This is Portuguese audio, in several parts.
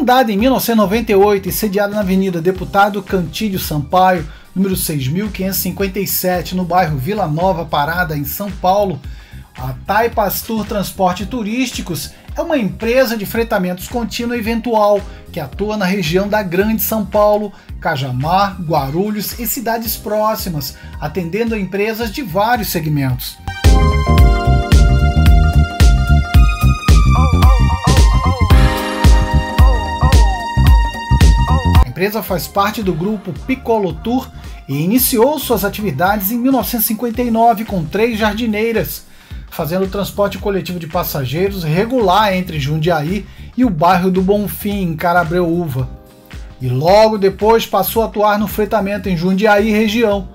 Fundada em 1998 e sediada na Avenida Deputado Cantídio Sampaio, número 6557, no bairro Vila Nova Parada, em São Paulo, a Tai Pastur Transporte Turísticos é uma empresa de fretamentos contínuo eventual que atua na região da Grande São Paulo, Cajamar, Guarulhos e cidades próximas, atendendo a empresas de vários segmentos. Empresa faz parte do grupo Piccolo Tour e iniciou suas atividades em 1959 com três jardineiras fazendo transporte coletivo de passageiros regular entre Jundiaí e o bairro do Bonfim, em Carabreúva. E logo depois passou a atuar no fretamento em Jundiaí região.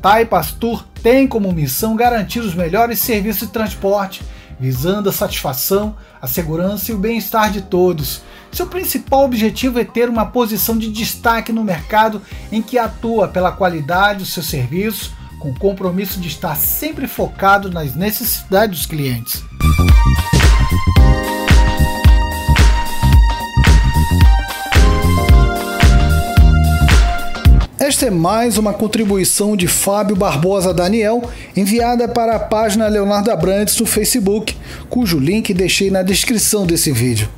TAI Pastur tem como missão garantir os melhores serviços de transporte, visando a satisfação, a segurança e o bem-estar de todos, seu principal objetivo é ter uma posição de destaque no mercado em que atua pela qualidade dos seus serviços, com compromisso de estar sempre focado nas necessidades dos clientes. Esta é mais uma contribuição de Fábio Barbosa Daniel, enviada para a página Leonardo Abrantes no Facebook, cujo link deixei na descrição desse vídeo.